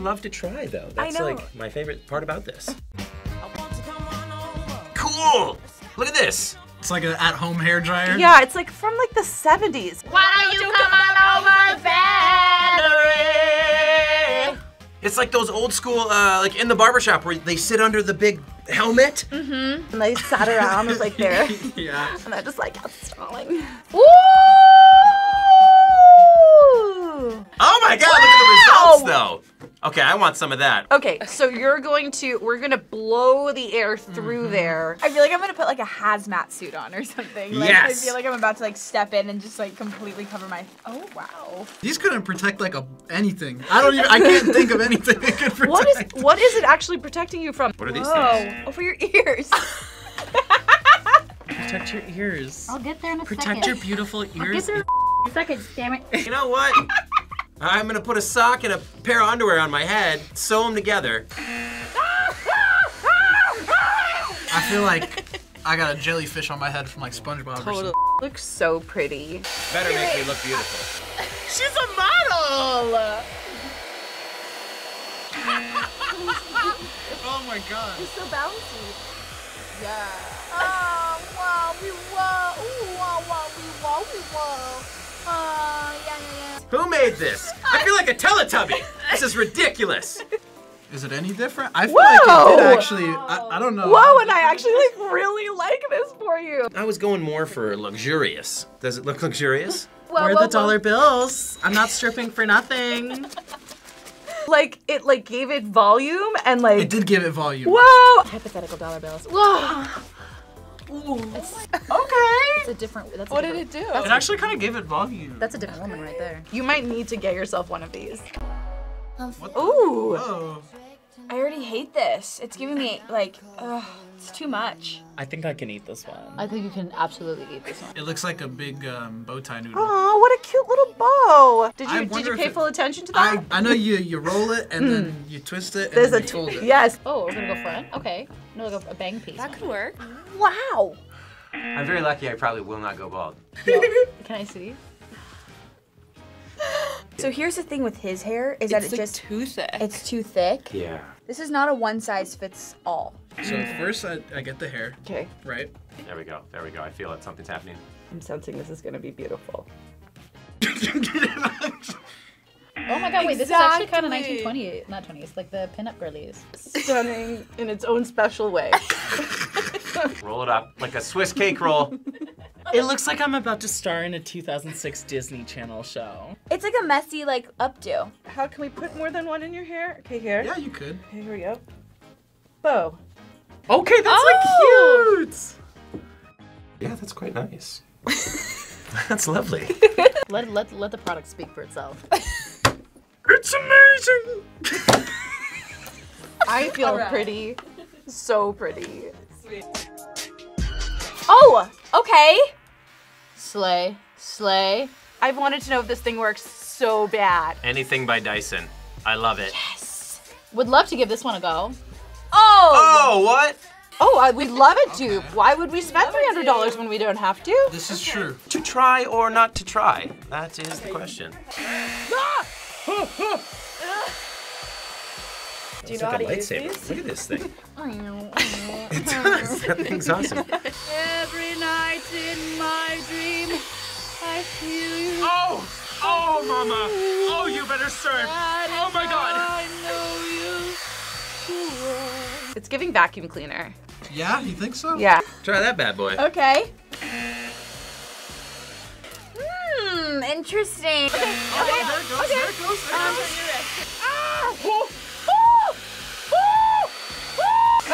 love to try though. That's know. like my favorite part about this. Cool! Look at this! It's like an at-home hair dryer. Yeah, it's like from like the 70s. Why don't you come on over, Valerie? It's like those old school, uh, like in the barbershop where they sit under the big helmet. Mm-hmm. And they sat around with like their, Yeah. and I just like kept stalling. Woo! Okay, I want some of that. Okay, so you're going to, we're gonna blow the air through mm-hmm. there. I feel like I'm gonna put like a hazmat suit on or something. Like, Yes. I feel like I'm about to like step in and just like completely cover my. Oh wow. These couldn't protect like a anything. I don't even. I can't think of anything that could protect. What is, what is it actually protecting you from? What are these Whoa. things? Oh, Over your ears. Protect your ears. I'll get there in a Protect second. your beautiful I'll get ears. there in a second, damn it. You know what? I'm gonna put a sock and a pair of underwear on my head, sew them together. I feel like I got a jellyfish on my head from like SpongeBob or Totally. something. Looks so pretty. Better make me look beautiful. She's a model. Oh my god. She's so bouncy. Yeah. Oh wow, we wow, ooh wow wow, we wow, we wow. Oh yeah yeah yeah. Who made this? I feel like a Teletubby. This is ridiculous. Is it any different? I feel like it did actually. I, I don't know. Whoa, and I actually like really like this for you. I was going more for luxurious. Does it look luxurious? Whoa, Where are whoa, the dollar bills? I'm not stripping for nothing. Like it like gave it volume and like It did give it volume. Whoa! Hypothetical dollar bills. Whoa! Okay. It's a different. That's a What did it do? It actually kind of gave it volume. That's a different woman right there. You might need to get yourself one of these. What? Ooh. Whoa. I already hate this. It's giving me like, ugh, it's too much. I think I can eat this one. I think you can absolutely eat this one. It looks like a big um, bow tie noodle. Aw, what a cute little bow. Did you did you pay it- full attention to that? I, I know you you roll it and then you twist it and There's then a you fold it. yes. Oh, we're gonna go front. Okay. No, like a, a bang piece. That could work. Wow. I'm very lucky I probably will not go bald. Can I see? So here's the thing with his hair is that it just too thick. it's too thick. Yeah. This is not a one size fits all. So first I, I get the hair, Okay. right? There we go. There we go. I feel it. Something's happening. I'm sensing this is gonna be beautiful. Oh my god, wait, this is actually kind of Exactly. 1920, not 20s, like the pinup girlies. Stunning in its own special way. Roll it up like a Swiss cake roll. It looks like I'm about to star in a 2006 Disney Channel show. It's like a messy like updo. How can we put more than one in your hair? Okay, here. Yeah, you could. Okay, here we go. Bow. Okay, that's Oh! like cute. Yeah, that's quite nice. that's lovely. Let, let, let the product speak for itself. It's amazing. I feel pretty. So pretty. Oh, okay. Slay. Slay. I've wanted to know if this thing works so bad. Anything by Dyson. I love it. Yes. Would love to give this one a go. Oh. Oh, what? Oh, I, we'd love it to. Why would we spend three hundred dollars when we don't have to? This is true. To try or not to try? That is the question. Ah! Do you It's know how like to a use lightsaber. these? Look at this thing. it does. That thing's awesome. Every night in my dream, I feel you. Oh, oh, mama. Oh, you better serve. Oh my god. I know you. It's giving vacuum cleaner. Yeah, you think so? Yeah. Try that bad boy. Okay. Hmm, interesting. Oh, there it goes, there it goes, there it goes.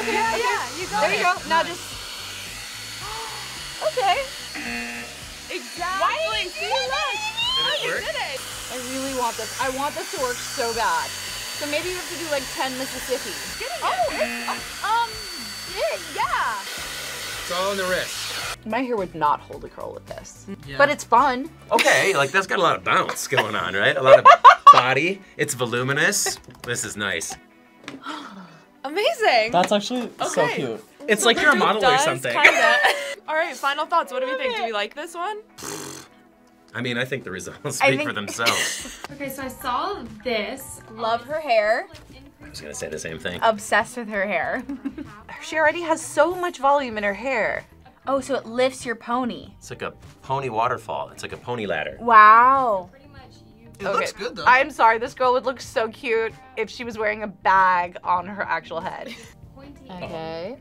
Okay, yeah, yeah, you got There you go. Now just. Okay. Exactly. See, look. Did it work? I really want this. I want this to work so bad. So maybe you have to do like 10 Mississippi. Getting Oh, it's, um, yeah, yeah. It's all in the wrist. My hair would not hold a curl with this. Yeah. But it's fun. Okay, like that's got a lot of bounce going on, right? A lot of body. It's voluminous. This is nice. Amazing. That's actually so Okay. cute. It's like you're a model or Does, something. Kinda. All right, final thoughts. What do we think? Do we like this one? I mean, I think the results I speak think- for themselves. Okay, so I saw this. Love her hair. I was gonna say the same thing. Obsessed with her hair. She already has so much volume in her hair. oh, so it lifts your pony. It's like a pony waterfall. It's like a pony ladder. Wow. It looks good though. I'm sorry, this girl would look so cute if she was wearing a bag on her actual head. Okay.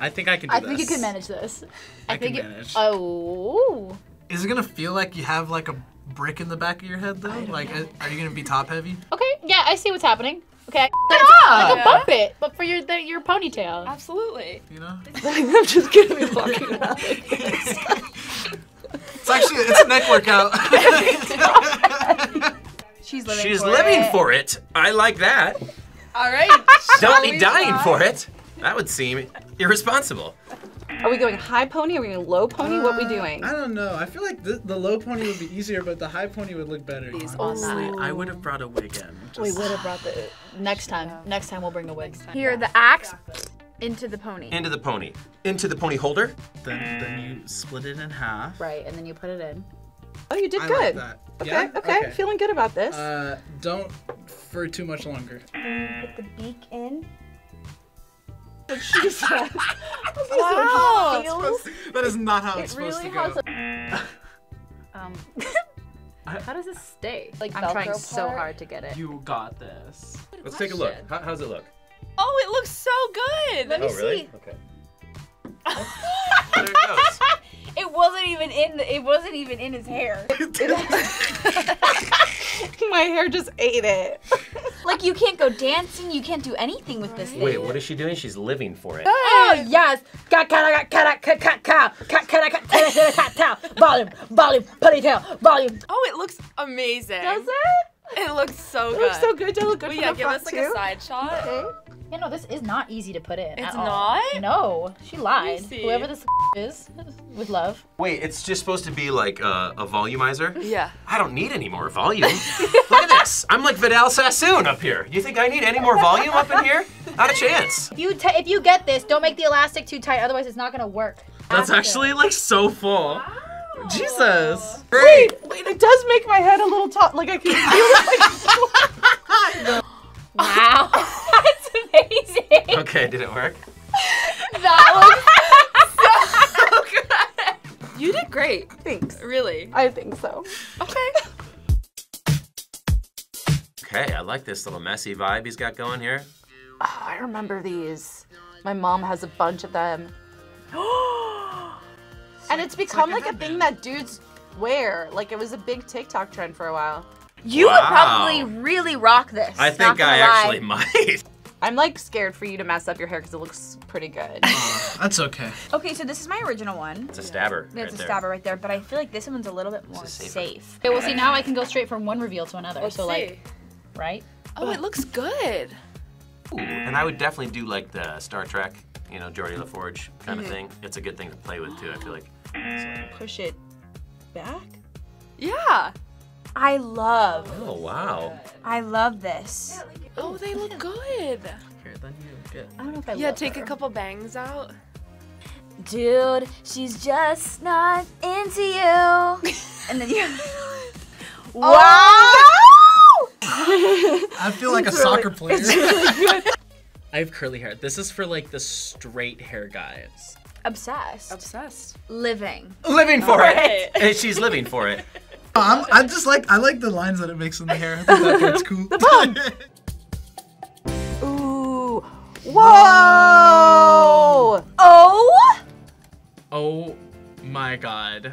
I think I can do I this. think you can manage this. I, think can it- manage. Oh. Is it gonna feel like you have like a brick in the back of your head though? Like, uh, are you gonna be top heavy? Okay. Yeah, I see what's happening. Okay. Like a bump it, but for your the, your ponytail. Absolutely. You know? I'm just gonna be walking around. It's actually it's a neck workout. She's living She's for living it. for it. I like that. All right. Don't be dying for it. That would seem irresponsible. Are we going high pony? Are we going low pony? what are we uh, doing? I don't know. I feel like the, the low pony would be easier, but the high pony would look better. Honestly, I would have brought a wig in. We would have brought the next time. Next time we'll bring a wig. Here, the axe into the pony. Into the pony. Into the pony holder. then, then you split it in half. Right, and then you put it in. Oh, you did I good. like that. Okay, Yeah? okay, feeling good about this. Uh, don't for too much longer. Put the beak in. she said. Wow. That is not how it's It really supposed to go. has Um, how does this stay? Like I'm Velcro trying so hard to get it. You got this. Let's take a look. How, how's it look? Oh, it looks so good. Let me oh, really? see. Okay. there it goes. It wasn't even in. The, it wasn't even in his hair. My hair just ate it. like you can't go dancing. You can't do anything with this thing. Wait, what is she doing? She's living for it. Oh yes. Volume, volume, ponytail, volume. Oh, it looks amazing. Does it? It looks so good. It good. looks so good. Does it look good But for yeah, the give front us like too? a side shot. You know, this is not easy to put in. It's at all. not? No, she lied. see. Whoever this is, with love. Wait, it's just supposed to be like a, a volumizer? Yeah. I don't need any more volume. Look at this. I'm like Vidal Sassoon up here. You think I need any more volume up in here? Not a chance. If you ta- if you get this, don't make the elastic too tight, otherwise it's not gonna work. That's actually like so full. Jesus. Wait, wait, it does make my head a little top. Like I can feel it. Wow. That's amazing. Okay, did it work? That looks so good. You did great. Thanks. Really. I think so. Okay. Okay, I like this little messy vibe he's got going here. Oh, I remember these. My mom has a bunch of them. and it's become like like, a a thing that dudes wear. Like it was a big TikTok trend for a while. You would probably really rock this. I think I lie. actually might. I'm like scared for you to mess up your hair because it looks pretty good. That's okay. Okay, so this is my original one. It's a stabber. It's right a there. stabber right there, but I feel like this one's a little bit more is safe. Okay, well, see, now I can go straight from one reveal to another. Let's so, see. like, right? Oh, it looks good. Ooh, and I would definitely do like the Star Trek, you know, Geordi La Forge kind of mm-hmm. thing. It's a good thing to play with too, I feel like. Push it back. Yeah. I love, Oh, wow. I love this. Oh, they look good. Here, then you get. I don't know if I Yeah, love take her. a couple bangs out. Dude, she's just not into you. and then you. wow! I feel like a soccer player. I have curly hair. This is for like the straight hair guys. Obsessed. Obsessed. Living. Living for Right. it. She's living for it. I'm, I just like I like the lines that it makes in the hair. I think that part's cool. Ooh. Whoa! Oh! Oh my god.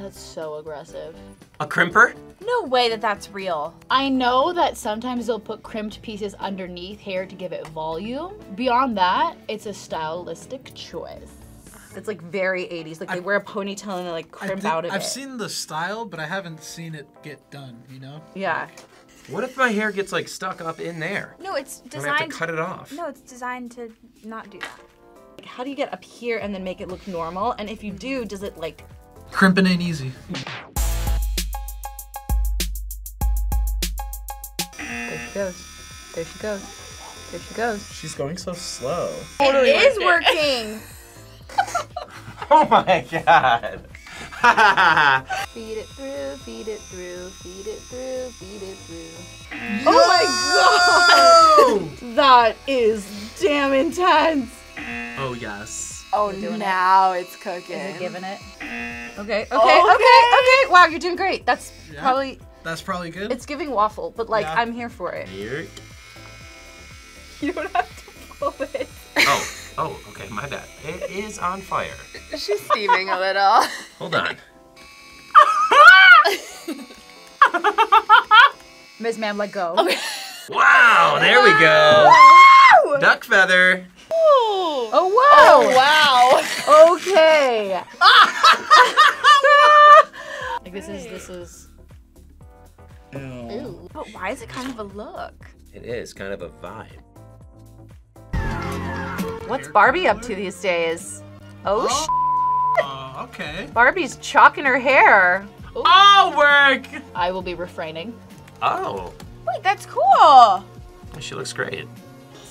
That's so aggressive. A crimper? No way that that's real. I know that sometimes they'll put crimped pieces underneath hair to give it volume. Beyond that, it's a stylistic choice. It's like very 80s. Like they wear a ponytail and they like crimp think- out of it. I've seen the style, but I haven't seen it get done. You know. Yeah. What if my hair gets like stuck up in there? No, it's designed. I'm gonna have to cut it off. No, it's designed to not do that. Like, how do you get up here and then make it look normal? And if you do, does it like Crimping ain't easy. There she goes. There she goes. There she goes. She's going so slow. it is working. Oh my god. Feed it through, feed it through, feed it through, feed it through. Oh my god! That is damn intense. Oh yes. Oh, doing it. now it's cooking. Is it giving it? Okay, okay, okay, okay. Wow, you're doing great. That's Yeah. probably That's probably good. it's giving waffle, but like Yeah. I'm here for it. Here. You don't have to pull it. Oh, oh, okay, my bad. It is on fire. She's steaming a little. Hold on. Miss Ma'am, let go. Wow, there we go. Duck feather. Oh wow! Oh, wow. Okay. like this is this is. Ew. But why is it kind of a look? It is kind of a vibe. What's Barbie up to these days? Oh, sh- Oh, okay. Barbie's chalking her hair. Oh, work! I will be refraining. Oh, Wait, that's cool. she looks great.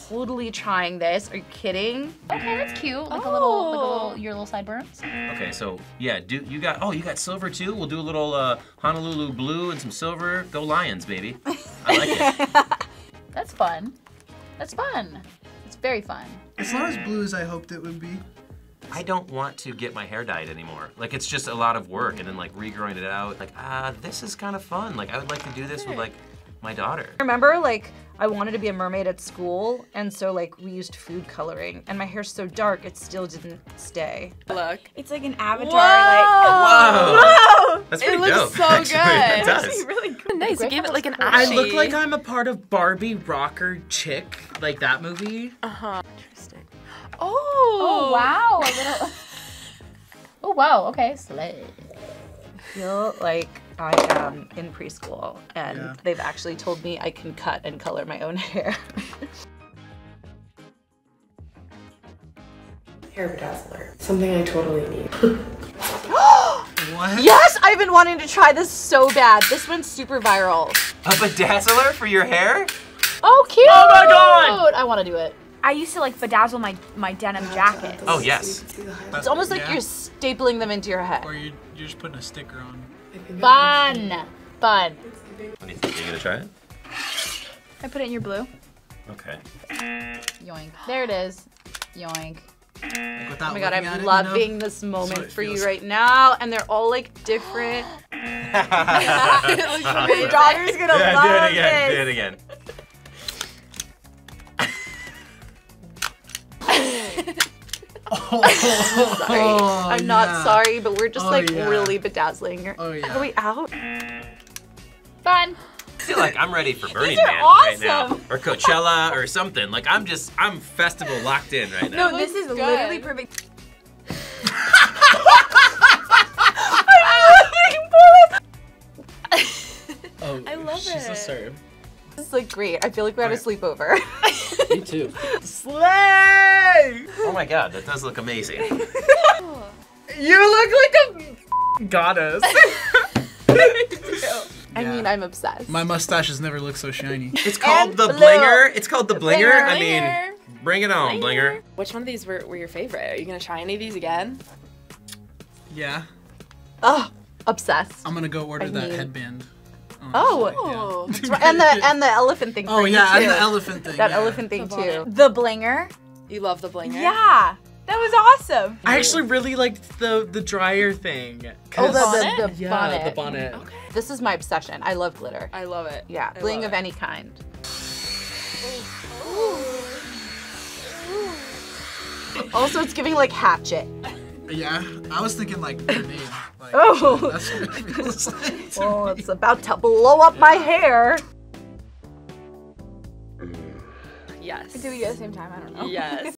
Totally trying this. Are you kidding? Okay, that's cute. Like a little, like a Oh. little, your little sideburns. Okay, so yeah, do you got? Oh, you got silver too. We'll do a little uh, Honolulu blue and some silver. Go Lions, baby. I like it. That's fun. That's fun. It's very fun. It's not as blue as I hoped it would be. I don't want to get my hair dyed anymore. Like it's just a lot of work, and then like regrowing it out. Like ah, this is kind of fun. Like I would like to do this with like my daughter. Remember, like, I wanted to be a mermaid at school, and so, like, we used food coloring, and my hair's so dark, it still didn't stay. Look. It's like an avatar. Whoa! Whoa! Whoa! That's pretty It looks dope. so actually. It good. does. Really good. Nice. You gave it like an I look like I'm a part of Barbie Rocker Chick, like that movie. Uh-huh. Interesting. Oh Oh. wow, a little. oh wow. Okay, slay. feel like I am in preschool, and Yeah. they've actually told me I can cut and color my own hair. Hair bedazzler. Something I totally need. What? yes, I've been wanting to try this so bad. This went super viral. A bedazzler for your hair? Oh cute. Oh my God! I want to do it. I used to like bedazzle my my denim jacket. Oh yes. It's almost like Yeah. you're stapling them into your head. Or you, you're just putting a sticker on. Fun. Fun. What do you think? You gonna try it? I put it in your blue. Okay. Yoink. There it is. Yoink. Like, Oh my god, I'm at it, loving this moment it for you right now, and they're all like different. Your daughter's gonna do love it again. this. Do it again. Sorry. Oh, I'm not yeah. sorry, but we're just Oh, like yeah. really bedazzling her. Oh, yeah. Are we out? Fun. I feel like I'm ready for Burning are Man right now, or Coachella, or something. Like I'm just, I'm festival locked in right now. No, this is good. literally perfect. Oh, I love she's a serve. This is like great. I feel like we're at a sleepover. Me too. Slay! Oh my god, that does look amazing. You look like a goddess. I mean, I'm obsessed. My mustaches never look so shiny. It's called And the blue. blinger. It's called the blinger. blinger. I mean, bring it on, blinger. Which one of these were, were your favorite? Are you gonna try any of these again? Yeah. Oh, obsessed. I'm gonna go order I that mean- headband. Oh. Oh. oh that's right. And the and the elephant thing. Oh for you, yeah, and the elephant thing. That yeah. elephant thing too. The blinger. You love the blinger? Yeah, that was awesome. I actually really liked the the dryer thing. Oh, 'cause- the, bonnet? the, the yeah, bonnet. the bonnet. This is my obsession. I love glitter. I love it. Yeah, I bling of it. any kind. Also, it's giving like hatchet. Yeah, I was thinking like grenade. Like, Oh. that's what it feels like. to Oh, it's about to blow up my hair. Mm. Yes. Do we do it at the same time? I don't know. Yes.